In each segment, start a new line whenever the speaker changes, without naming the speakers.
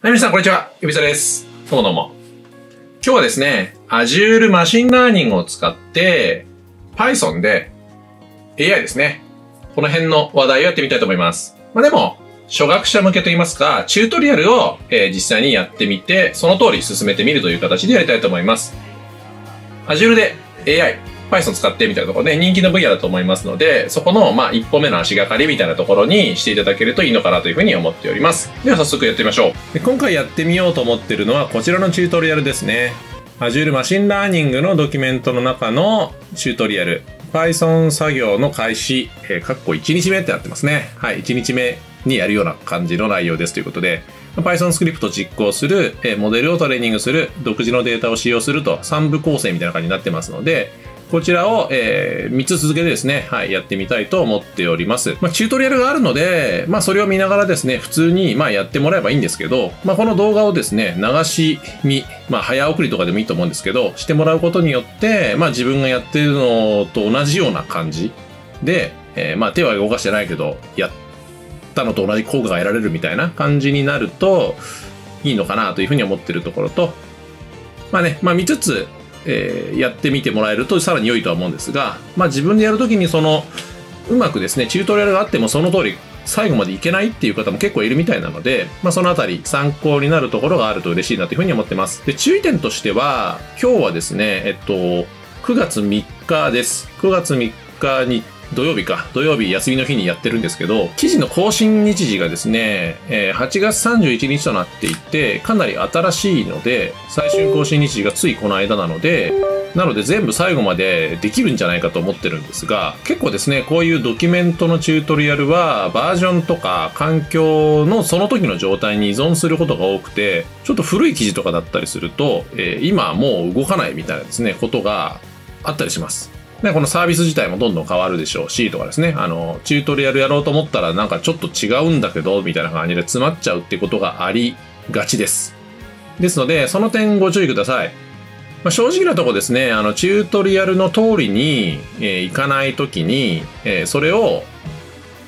はい、皆さん、こんにちは。ゆびさです。どうもどうも。今日はですね、Azure マシンラーニングを使って、Python で AI ですね。この辺の話題をやってみたいと思います。まあでも、初学者向けといいますか、チュートリアルを、えー実際にやってみて、その通り進めてみるという形でやりたいと思います。Azure で AI、Python 使ってみたいなところで人気の分野だと思いますので、そこの、まあ、一歩目の足がかりみたいなところにしていただけるといいのかなというふうに思っております。では早速やってみましょう。で今回やってみようと思ってるのはこちらのチュートリアルですね。Azure マシンラーニングのドキュメントの中のチュートリアル。Python 作業の開始、えー、かっこ1日目ってなってますね。はい、1日目にやるような感じの内容ですということで、Python スクリプトを実行する、えモデルをトレーニングする、独自のデータを使用すると3部構成みたいな感じになってますので、こちらを、え3つ続けてですね、はい、やってみたいと思っております。まあ、チュートリアルがあるので、まあ、それを見ながらですね、普通に、まあ、やってもらえばいいんですけど、まあ、この動画をですね、流し見、まあ、早送りとかでもいいと思うんですけど、してもらうことによって、まあ、自分がやってるのと同じような感じで、えーまあ、手は動かしてないけど、やったのと同じ効果が得られるみたいな感じになると、いいのかなというふうに思ってるところと、まあね、まあ見つつ、えーやってみてもらえるとさらに良いとは思うんですが、まあ自分でやるときにその、うまくですね、チュートリアルがあってもその通り最後までいけないっていう方も結構いるみたいなので、まあそのあたり参考になるところがあると嬉しいなというふうに思ってます。で、注意点としては、今日はですね、えっと、9月3日です。9月3日に土曜日か。土曜日休みの日にやってるんですけど、記事の更新日時がですね、え8月31日となっていて、かなり新しいので、最終更新日時がついこの間なので、なので全部最後までできるんじゃないかと思ってるんですが、結構ですね、こういうドキュメントのチュートリアルは、バージョンとか環境のその時の状態に依存することが多くて、ちょっと古い記事とかだったりすると、え今はもう動かないみたいなですね、ことがあったりします。で、このサービス自体もどんどん変わるでしょうし、とかですね、あの、チュートリアルやろうと思ったらなんかちょっと違うんだけど、みたいな感じで詰まっちゃうってことがありがちです。ですので、その点ご注意ください。まあ、正直なとこですね、あの、チュートリアルの通りに、えーいかないときに、えーそれを、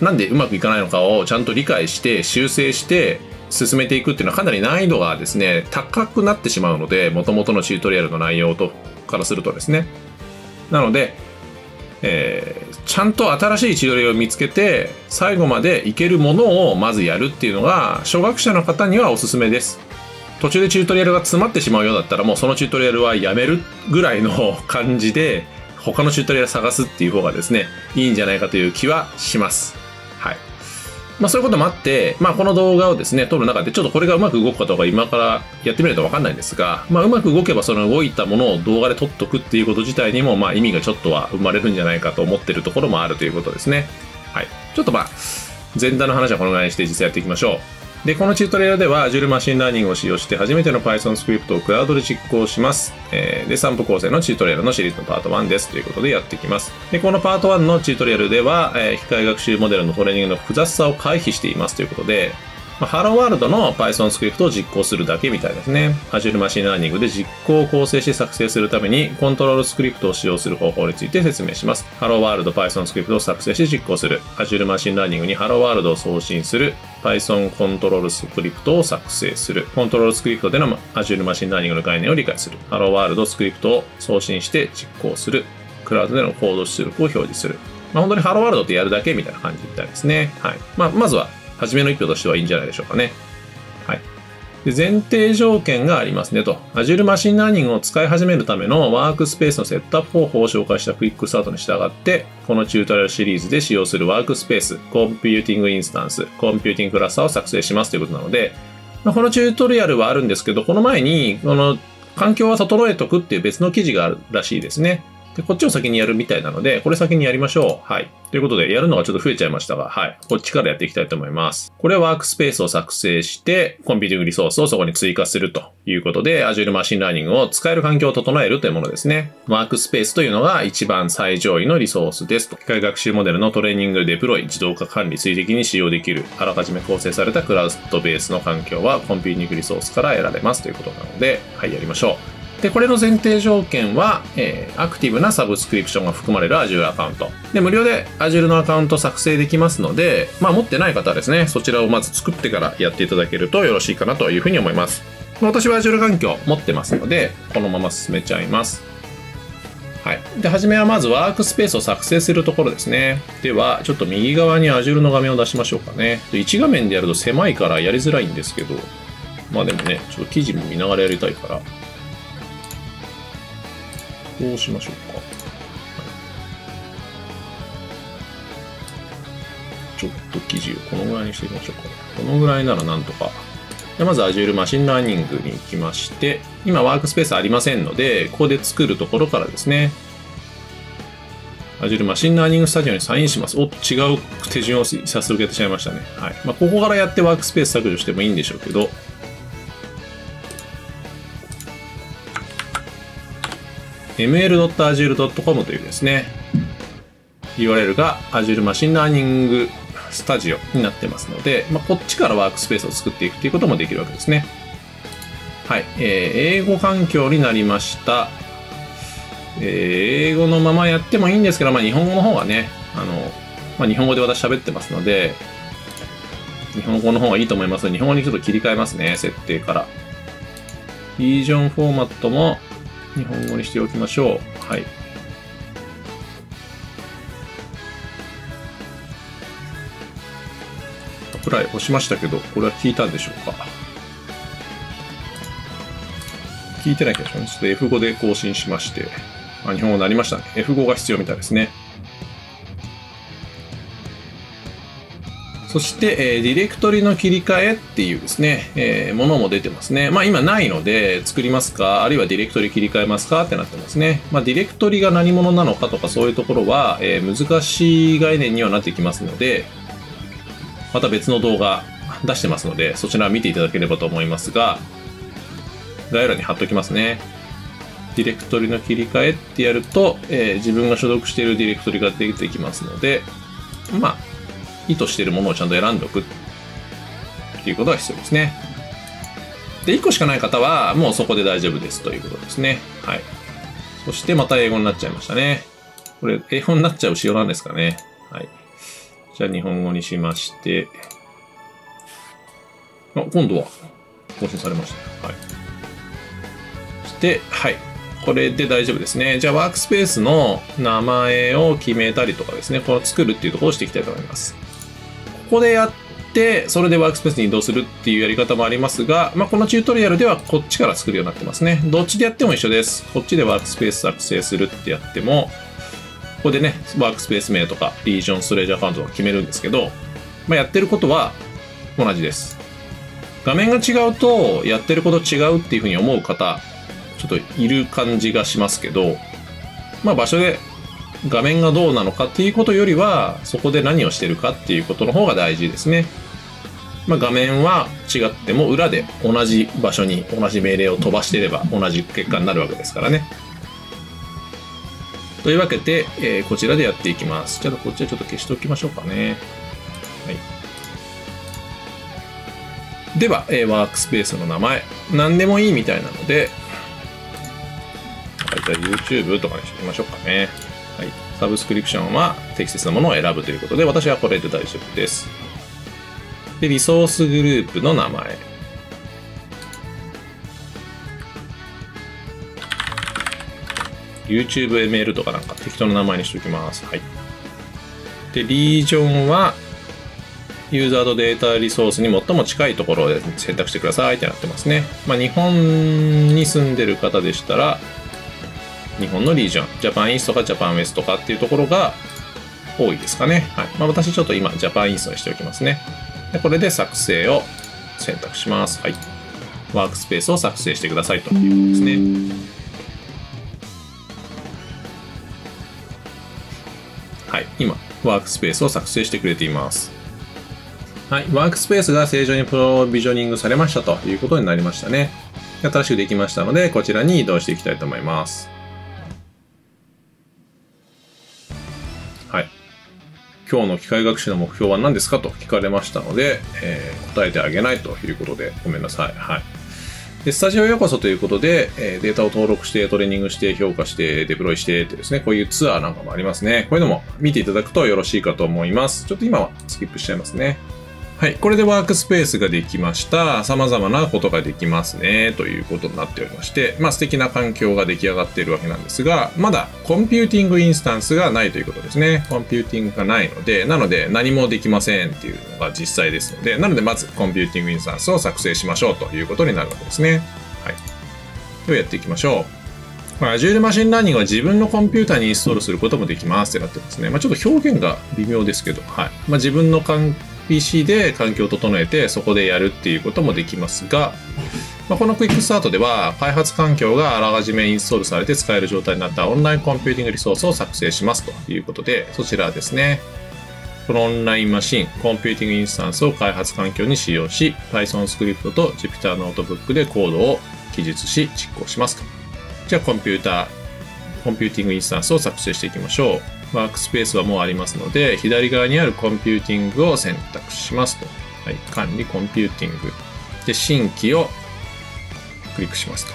なんでうまくいかないのかをちゃんと理解して、修正して、進めていくっていうのはかなり難易度がですね、高くなってしまうので、元々のチュートリアルの内容と、からするとですね。なので、えーちゃんと新しい千鳥を見つけて、最後までいけるものをまずやるっていうのが、初学者の方にはおすすめです。途中でチュートリアルが詰まってしまうようだったら、もうそのチュートリアルはやめるぐらいの感じで、他のチュートリアル探すっていう方がですね、いいんじゃないかという気はします。まあそういうこともあって、まあこの動画をですね、撮る中でちょっとこれがうまく動くかどうか今からやってみないとわかんないんですが、まあうまく動けばその動いたものを動画で撮っとくっていうこと自体にもまあ意味がちょっとは生まれるんじゃないかと思ってるところもあるということですね。はい。ちょっとまあ、前段の話はこのぐらいにして実際やっていきましょう。で、このチュートリアルでは Azure マシンラーニングを使用して初めての Python スクリプトをクラウドで実行します。えーで、3部構成のチュートリアルのシリーズのパート1ですということでやっていきます。で、このパート1のチュートリアルでは、えー機械学習モデルのトレーニングの複雑さを回避していますということで、まあ、Hello World の Python スクリプトを実行するだけみたいですね。Azure マシンラーニングで実行を構成し作成するためにコントロールスクリプトを使用する方法について説明します。Hello World Python スクリプトを作成し実行する。Azure Machine Learning に Hello World を送信する。Python コントロールスクリプトを作成する。コントロールスクリプトでの Azure マシンラーニングの概念を理解する。Hello World スクリプトを送信して実行する。クラウドでのコード出力を表示する。まあ、本当に Hello World ってやるだけみたいな感じみたいですね。はい。まあ、まずは、初めの一歩としてはいいんじゃないでしょうかね。はい。で前提条件がありますねと。Azure マシンラーニングを使い始めるためのワークスペースのセットアップ方法を紹介したクイックスタートに従って、このチュートリアルシリーズで使用するワークスペース、コンピューティングインスタンス、コンピューティングクラスターを作成しますということなので、まあこのチュートリアルはあるんですけど、この前に、この環境は整えとくっていう別の記事があるらしいですね。で、こっちを先にやるみたいなので、これ先にやりましょう。はい。ということで、やるのがちょっと増えちゃいましたが、はい。こっちからやっていきたいと思います。これはワークスペースを作成して、コンピューティングリソースをそこに追加するということで、Azure マシンラーニングを使える環境を整えるというものですね。ワークスペースというのが一番最上位のリソースですと。機械学習モデルのトレーニングデプロイ、自動化管理、追跡に使用できる、あらかじめ構成されたクラウドベースの環境はコンピューティングリソースから得られますということなので、はい、やりましょう。で、これの前提条件は、えー、アクティブなサブスクリプションが含まれる Azure アカウント。で、無料で Azure のアカウント作成できますので、まあ持ってない方はですね、そちらをまず作ってからやっていただけるとよろしいかなというふうに思います。私は Azure 環境持ってますので、このまま進めちゃいます。はい。で、はじめはまずワークスペースを作成するところですね。では、ちょっと右側に Azure の画面を出しましょうかね。1画面でやると狭いからやりづらいんですけど、まあでもね、ちょっと記事も見ながらやりたいから、こうしましょうか。ちょっと記事をこのぐらいにしてみましょうか。このぐらいならなんとか。でまず Azure マシンラーニングに行きまして、今ワークスペースありませんので、ここで作るところからですね、Azure マシンラーニングスタジオにサインします。おっ、違う手順を早速やってしまいましたね。はい。まあ、ここからやってワークスペース削除してもいいんでしょうけど、ml.azure.com というですね、URL が Azure マシンラーニングスタジオになってますので、まあ、こっちからワークスペースを作っていくということもできるわけですね。はい。えー、英語環境になりました。えー、英語のままやってもいいんですけど、まあ、日本語の方がね、あの、まあ、日本語で私喋ってますので、日本語の方がいいと思います、日本語にちょっと切り替えますね、設定から。リージョンフォーマットも日本語にしておきましょう。はい。アプライ押しましたけど、これは聞いたんでしょうか？聞いてないけど、ちょっと F5 で更新しまして、あ、日本語になりましたね。F5 が必要みたいですね。そして、え、ディレクトリの切り替えっていうですね、え、ものも出てますね。まあ今ないので作りますか、あるいはディレクトリ切り替えますかってなってますね。まあディレクトリが何者なのかとかそういうところは、え、難しい概念にはなってきますので、また別の動画 出してますので、そちら見ていただければと思いますが、概要欄に貼っときますね。ディレクトリの切り替えってやると、え、自分が所属しているディレクトリが出てきますので、まあ、意図しているものをちゃんと選んでおくっていうことが必要ですね。で、1個しかない方は、もうそこで大丈夫ですということですね。はい。そしてまた英語になっちゃいましたね。これ、英語になっちゃう仕様なんですかね。はい。じゃあ日本語にしまして、あ、今度は更新されました。はい。そして、はい。これで大丈夫ですね。じゃあワークスペースの名前を決めたりとかですね、この作るっていうところをしていきたいと思います。ここでやって、それでワークスペースに移動するっていうやり方もありますが、まあ、このチュートリアルではこっちから作るようになってますね。どっちでやっても一緒です。こっちでワークスペース作成するってやっても、ここでね、ワークスペース名とか、リージョン、ストレージアカウントを決めるんですけど、まあ、やってることは同じです。画面が違うと、やってること違うっていうふうに思う方、ちょっといる感じがしますけど、まあ場所で画面がどうなのかっていうことよりは、そこで何をしてるかっていうことの方が大事ですね。まあ、画面は違っても裏で同じ場所に同じ命令を飛ばしていれば同じ結果になるわけですからね。というわけで、えー、こちらでやっていきます。じゃあこっちはちょっと消しておきましょうかね。はい。では、えー、ワークスペースの名前、何でもいいみたいなので、はい、じゃあ YouTube とかにしてみましょうかね。はい、サブスクリプションは適切なものを選ぶということで、私はこれで大丈夫です。で、リソースグループの名前。YouTubeML とかなんか適当な名前にしておきます。はい。で、リージョンは、ユーザーとデータリソースに最も近いところで選択してくださいってなってますね。まあ、日本に住んでる方でしたら、日本のリージョン、ジャパンイーストかジャパンウエストかっていうところが多いですかね。はい。まあ、私ちょっと今、ジャパンイーストにしておきますね。で、これで作成を選択します。はい。ワークスペースを作成してくださいということですね。はい。今、ワークスペースを作成してくれています。はい。ワークスペースが正常にプロビジョニングされましたということになりましたね。新しくできましたので、こちらに移動していきたいと思います。今日の機械学習の目標は何ですかと聞かれましたので、えー、答えてあげないということでごめんなさい。はい。で、スタジオへようこそということで、えデータを登録して、トレーニングして、評価して、デプロイしてってですね、こういうツアーなんかもありますね。こういうのも見ていただくとよろしいかと思います。ちょっと今はスキップしちゃいますね。はい。これでワークスペースができました。様々なことができますね。ということになっておりまして、まあ素敵な環境が出来上がっているわけなんですが、まだコンピューティングインスタンスがないということですね。コンピューティングがないので、なので何もできませんっていうのが実際ですので、なのでまずコンピューティングインスタンスを作成しましょうということになるわけですね。はい。ではやっていきましょう。ま、Azure マシンラーニングは自分のコンピューターにインストールすることもできますってなってますね。まあ、ちょっと表現が微妙ですけど、はい。まあ、自分の環 PC で環境を整えてそこでやるっていうこともできますが、まあ、このクイックスタートでは開発環境があらかじめインストールされて使える状態になったオンラインコンピューティングリソースを作成しますということで、そちらですね。このオンラインマシン、コンピューティングインスタンスを開発環境に使用し、Python スクリプトと Jupyter ノートブックでコードを記述し実行しますと。じゃあコンピューター、コンピューティングインスタンスを作成していきましょう。ワークスペースはもうありますので、左側にあるコンピューティングを選択しますと。はい、管理コンピューティング。で、新規をクリックしますと。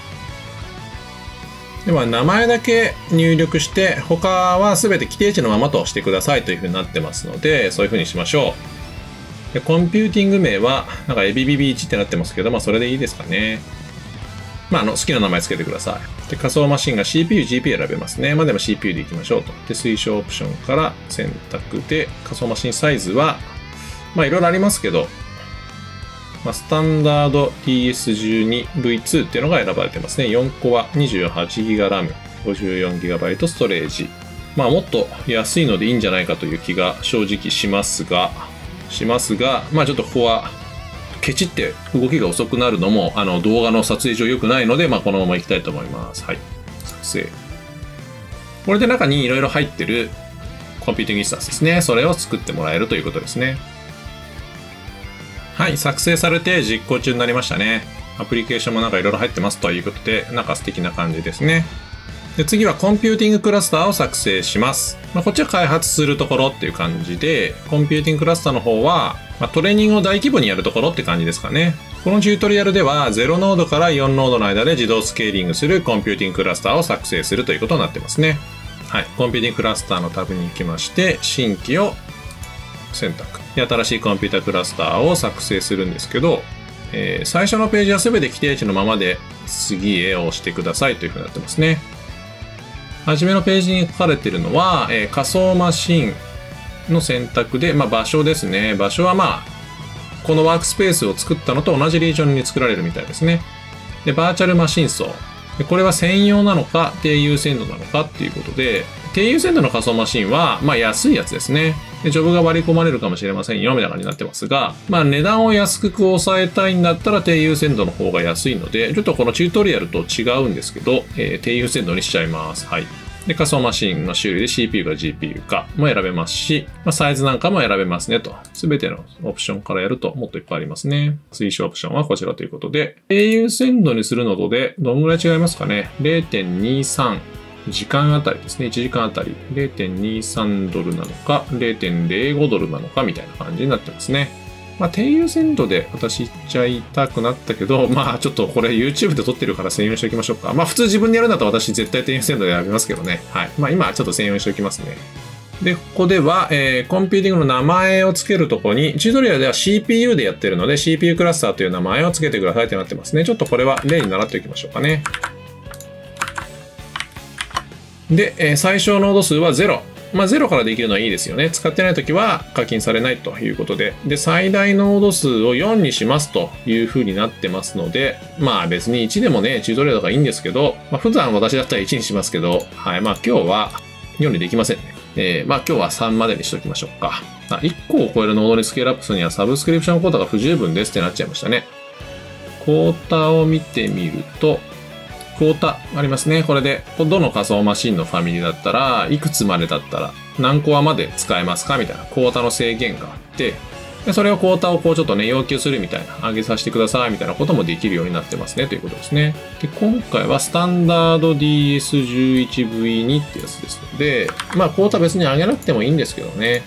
では、名前だけ入力して、他は全て既定値のままとしてくださいというふうになってますので、そういうふうにしましょう。でコンピューティング名は、なんか ABBB1 ってなってますけど、まあそれでいいですかね。まあ、あの、好きな名前つけてください。で、仮想マシンが CPU、GPU 選べますね。まあでも CPU でいきましょうと。で、推奨オプションから選択で、仮想マシンサイズは、まあいろいろありますけど、まあ、スタンダード TS12V2 っていうのが選ばれてますね。4個は 28GB RAM、54GB ストレージ。まあもっと安いのでいいんじゃないかという気が正直しますが、しますが、まあちょっとここはケチって動きが遅くなるのもあの動画の撮影上良くないので、まあ、このままいきたいと思います。はい。作成。これで中にいろいろ入ってるコンピューティングインスタンスですね。それを作ってもらえるということですね。はい。作成されて実行中になりましたね。アプリケーションもなんかいろいろ入ってますということで、なんか素敵な感じですね。で次はコンピューティングクラスターを作成します。まあ、こっちは開発するところっていう感じで、コンピューティングクラスターの方は、まあ、トレーニングを大規模にやるところって感じですかね。このチュートリアルでは0ノードから4ノードの間で自動スケーリングするコンピューティングクラスターを作成するということになってますね。はい。コンピューティングクラスターのタブに行きまして、新規を選択。で、新しいコンピュータクラスターを作成するんですけど、えー最初のページは全て既定値のままで次へ押してくださいというふうになってますね。はじめのページに書かれているのは、えー仮想マシンの選択で、まあ、場所ですね。場所はまあ、このワークスペースを作ったのと同じリージョンに作られるみたいですね。で、バーチャルマシン層。でこれは専用なのか、低優先度なのかっていうことで、低優先度の仮想マシンは、まあ安いやつですね。ジョブが割り込まれるかもしれませんよ、みたいな感じになってますが、まあ値段を安く抑えたいんだったら低優先度の方が安いので、ちょっとこのチュートリアルと違うんですけど、えー低優先度にしちゃいます。はい。で、仮想マシンの種類で CPU か GPU かも選べますし、まあ、サイズなんかも選べますねと。すべてのオプションからやるともっといっぱいありますね。推奨オプションはこちらということで、低優先度にするのとで、どんぐらい違いますかね ?0.23 時間あたりですね。1時間あたり0.23ドルなのか、0.05ドルなのかみたいな感じになってますね。まあ、低優先度で私言っちゃいたくなったけど、まあちょっとこれ YouTube で撮ってるから専用にしておきましょうか。まあ普通自分でやるんだったら私絶対低優先度で選びますけどね。はい。まあ今ちょっと専用にしておきますね。で、ここでは、えーコンピューティングの名前を付けるとこに、チュートリアルでは CPU でやってるので CPU クラスターという名前を付けてくださいってなってますね。ちょっとこれは例に習っておきましょうかね。で、えー最小ノード数は0。まあ、0からできるのはいいですよね。使ってないときは課金されないということで。で、最大ノード数を4にしますという風になってますので、まあ別に1でもね、チュートリアルとかいいんですけど、まあ普段私だったら1にしますけど、はい、まあ今日は4にできませんね。えーまあ今日は3までにしておきましょうか。あ1個を超えるノードにスケールアップするにはサブスクリプションコータが不十分ですってなっちゃいましたね。コータを見てみると、クォータありますね。これで、どの仮想マシンのファミリーだったら、いくつまでだったら、何コアまで使えますかみたいな、クォータの制限があって、でそれをクォータをこうちょっとね、要求するみたいな、上げさせてくださいみたいなこともできるようになってますね、ということですね。で、今回はスタンダード DS11V2 ってやつですので、まあ、クォータ別に上げなくてもいいんですけどね。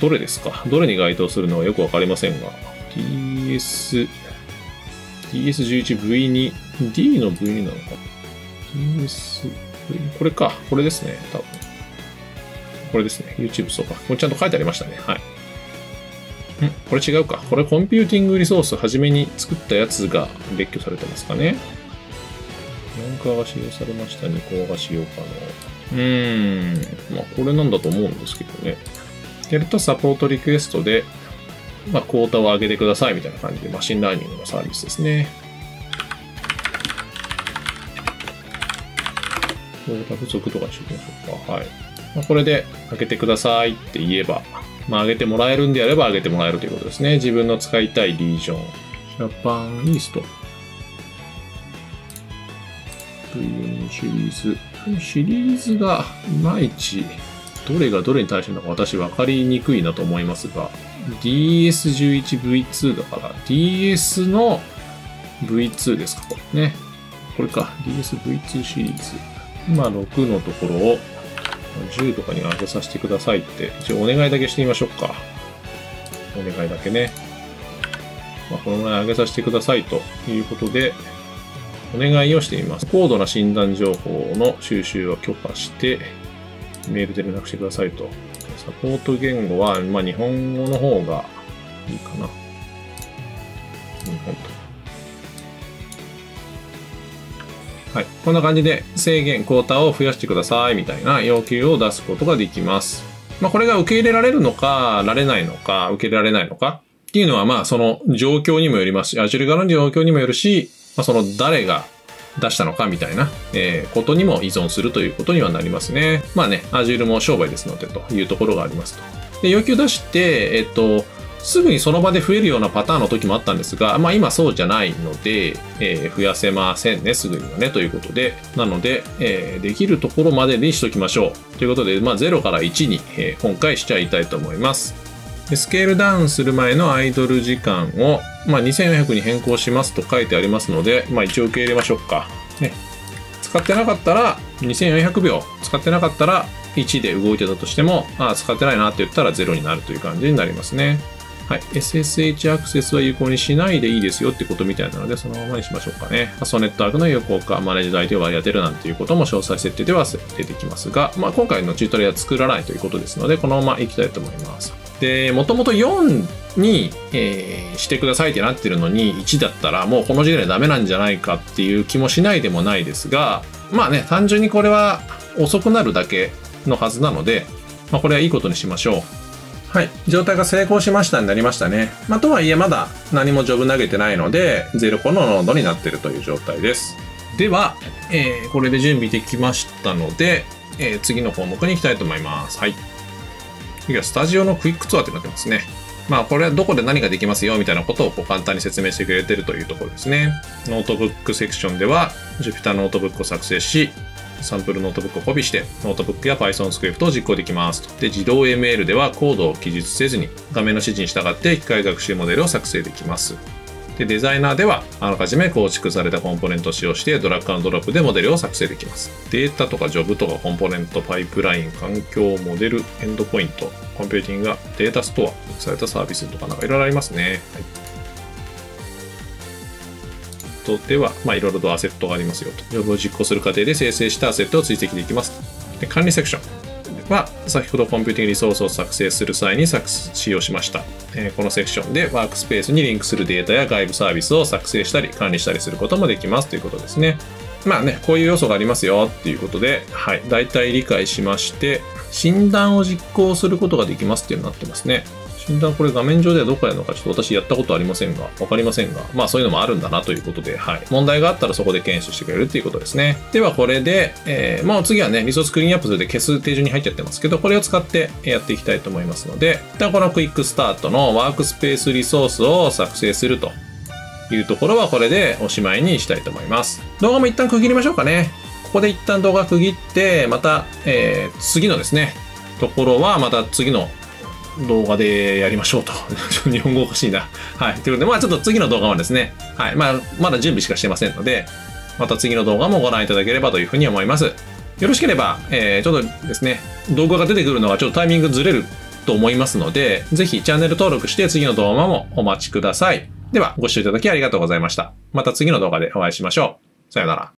どれですか？どれに該当するのはよくわかりませんが。DS、DS11V2、D の V なのか ?DS、これか。これですね。多分。これですね。YouTube そうか。これちゃんと書いてありましたね。はい。ん？これ違うか。これコンピューティングリソース初めに作ったやつが列挙されてますかね。4コアが使用されました。2コアが使用可能。うーん。まあ、これなんだと思うんですけどね。やるとサポートリクエストで、まあ、クォーターを上げてくださいみたいな感じで、 Machine Learning のサービスですね。クォータ不足とかにしておきましょうか。はい。まあ、これで上げてくださいって言えば、まあ、上げてもらえるんであれば上げてもらえるということですね。自分の使いたいリージョン。 Japan East。V4 シリーズ。シリーズがいまいちどれがどれに対してなのか私分かりにくいなと思いますが、DS11V2 だから DS の V2 ですか、これね。これか。DSV2 シリーズ。今6のところを10とかに上げさせてくださいって、一応お願いだけしてみましょうか。お願いだけね。まあ、このぐらい上げさせてくださいということで、お願いをしてみます。高度な診断情報の収集を許可して、メールで連絡してくださいと。サポート言語は、まあ、日本語の方がいいかな。日本と。はい。こんな感じで制限、クォーターを増やしてくださいみたいな要求を出すことができます。まあ、これが受け入れられるのか、られないのか、受け入れられないのかっていうのは、まあ、その状況にもよりますし、アジュル側の状況にもよるし、まあ、その誰が出したのかみたいな、えー、ことにも依存するということにはなりますね。まあね、Azure も商売ですのでというところがありますと。で、要求出して、えっと、すぐにその場で増えるようなパターンの時もあったんですが、まあ今そうじゃないので、えー、増やせませんね、すぐにはね、ということで。なので、えー、できるところまでにしときましょう。ということで、まあ0から1に、えー、今回しちゃいたいと思います。スケールダウンする前のアイドル時間を、まあ、2400に変更しますと書いてありますので、まあ、一応受け入れましょうか。ね。使ってなかったら、2400秒使ってなかったら、1で動いてたとしても、あ使ってないなって言ったら0になるという感じになりますね。はい。SSH アクセスは有効にしないでいいですよってことみたいなので、そのままにしましょうかね。仮想ネットワークの有効化、マネージ相手を割り当てるなんていうことも詳細設定では出てきますが、まあ、今回のチュートリアルは作らないということですので、このままいきたいと思います。で、もともと4に、えー、してくださいってなってるのに1だったらもうこの時点でダメなんじゃないかっていう気もしないでもないですが、まあね、単純にこれは遅くなるだけのはずなので、まあ、これはいいことにしましょう。はい。状態が成功しましたになりましたね。まあ、とはいえまだ何もジョブ投げてないので、0個のノードになっているという状態です。では、えー、これで準備できましたので、えー、次の項目に行きたいと思います。はい。次はスタジオのクイックツアーってなってますね。まあこれはどこで何ができますよみたいなことをこう簡単に説明してくれてるというところですね。ノートブックセクションでは Jupyter ノートブックを作成し、サンプルノートブックをコピーして、ノートブックや Python スクリプトを実行できます。で、自動 ML ではコードを記述せずに画面の指示に従って機械学習モデルを作成できます。で、デザイナーでは、あらかじめ構築されたコンポーネントを使用して、ドラッグドロップでモデルを作成できます。データとかジョブとかコンポーネント、パイプライン、環境、モデル、エンドポイント、コンピューティングがデータストアされたサービスとかなんかいろいろありますね。はいとでは、まあ、いろいろとアセットがありますよと。ジョブを実行する過程で生成したアセットを追跡できます。で管理セクション。は先ほどコンピューティングリソースを作成する際に使用しました、えー、このセクションでワークスペースにリンクするデータや外部サービスを作成したり管理したりすることもできますということですねまあねこういう要素がありますよっていうことではい大体理解しまして診断を実行することができますっていうのになってますね診断これ画面上ではどこやるのかちょっと私やったことありませんが、わかりませんが、まあそういうのもあるんだなということで、はい。問題があったらそこで検証してくれるっていうことですね。ではこれで、えー、もう次はね、リソースクリーンアップするで消す手順に入っちゃってますけど、これを使ってやっていきたいと思いますので、一旦このクイックスタートのワークスペースリソースを作成するというところはこれでおしまいにしたいと思います。動画も一旦区切りましょうかね。ここで一旦動画区切って、また、えー、次のですね、ところはまた次の動画でやりましょうと。日本語おかしいな。はい。ということで、まあちょっと次の動画はですね、はい。まあまだ準備しかしてませんので、また次の動画もご覧いただければというふうに思います。よろしければ、えー、ちょっとですね、動画が出てくるのはちょっとタイミングずれると思いますので、ぜひチャンネル登録して次の動画もお待ちください。では、ご視聴いただきありがとうございました。また次の動画でお会いしましょう。さよなら。